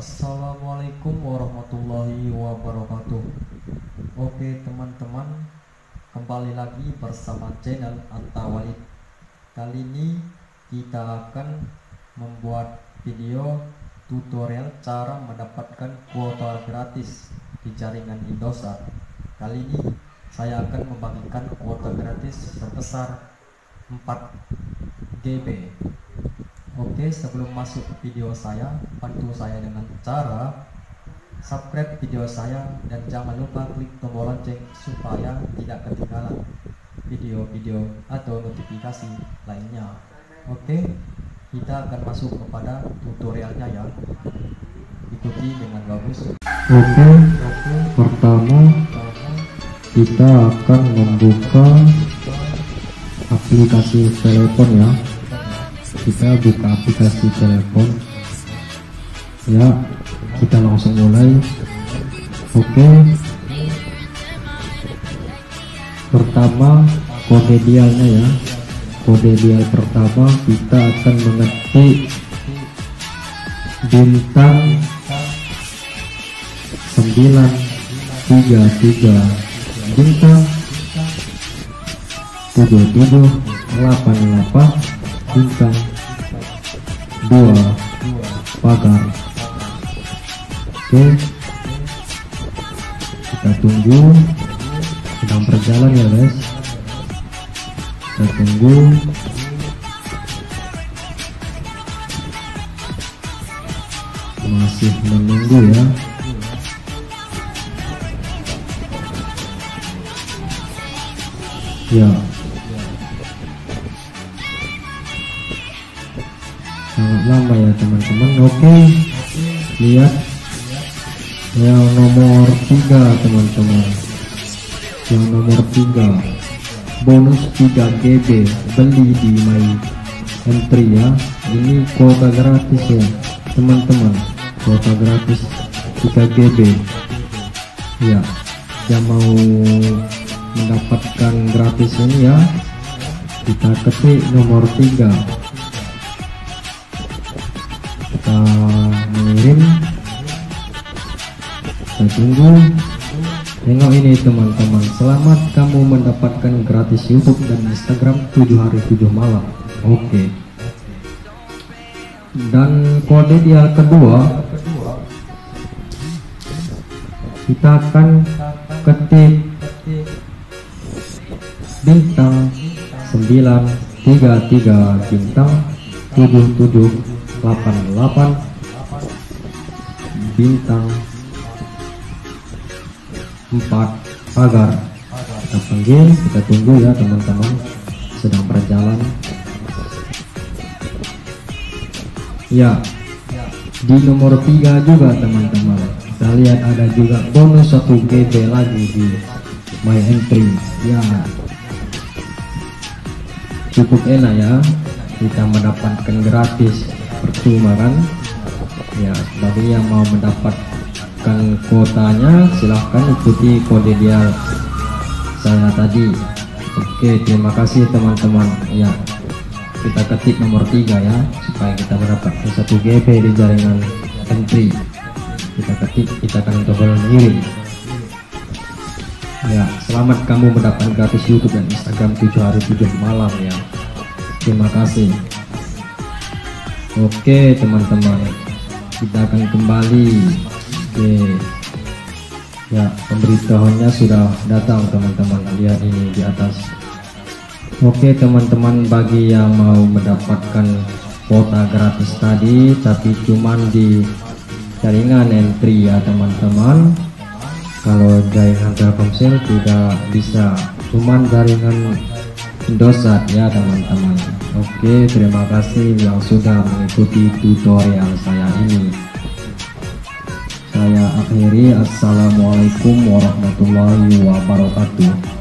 Assalamualaikum warahmatullahi wabarakatuh. Oke teman-teman Kembali lagi bersama channel Atta Walid. Kali ini kita akan membuat video tutorial cara mendapatkan kuota gratis di jaringan Indosat. Kali ini saya akan membagikan kuota gratis sebesar 4 GB Oke sebelum masuk ke video saya bantu saya dengan cara subscribe video saya dan jangan lupa klik tombol lonceng supaya tidak ketinggalan video-video atau notifikasi lainnya. Oke kita akan masuk kepada tutorialnya ya. Ikuti dengan bagus. Oke, pertama kita akan membuka aplikasi telepon ya. Kita buka aplikasi telepon. Ya, kita langsung mulai. Oke. Pertama kode dialnya ya. Kode dial pertama kita akan mengetik bintang sembilan tiga tiga bintang tujuh tujuh delapan delapan bintang dua. Pagar. Oke. Kita tunggu. Sedang berjalan ya guys. Kita tunggu. Masih menunggu ya. Ya. Sangat lama ya teman-teman. Oke. Lihat yang nomor tiga teman-teman. Yang nomor tiga bonus 3 GB beli di My Entry ya. Ini kuota gratis ya teman-teman. Kuota gratis 3 GB. Ya. Yang mau mendapatkan gratis ini ya kita ketik nomor 3 mengirim. Kita tunggu. Tengok ini teman-teman. Selamat kamu mendapatkan gratis YouTube dan Instagram 7 hari 7 malam. Oke. Dan kode dia kedua. Kita akan ketik bintang 933 bintang 7788 bintang 4 pagar. Kita panggil kita tunggu ya teman-teman sedang berjalan. Ya di nomor 3 juga teman-teman. Kita lihat ada juga bonus 1 GB lagi di my entry. Ya cukup enak ya. Kita mendapatkan gratis percuma kan ya bagi yang mau mendapatkan kuotanya silahkan ikuti kode dia saya tadi. Oke terima kasih teman-teman. Ya kita ketik nomor tiga ya supaya kita mendapatkan satu GB di jaringan entry. Kita ketik kita akan tombol mengirim Ya, selamat kamu mendapatkan gratis YouTube dan Instagram 7 hari 7 malam ya. Terima kasih. Oke, teman-teman. Kita akan kembali. Oke. Ya, pemberitahuannya sudah datang, teman-teman. Lihat ini di atas. Oke, teman-teman, bagi yang mau mendapatkan kuota gratis tadi tapi cuman di jaringan entry ya, teman-teman kalau jaringan Telkomsel tidak bisa cuman jaringan Indosat ya teman-teman Oke terima kasih yang sudah mengikuti tutorial saya ini. Saya akhiri. Assalamualaikum warahmatullahi wabarakatuh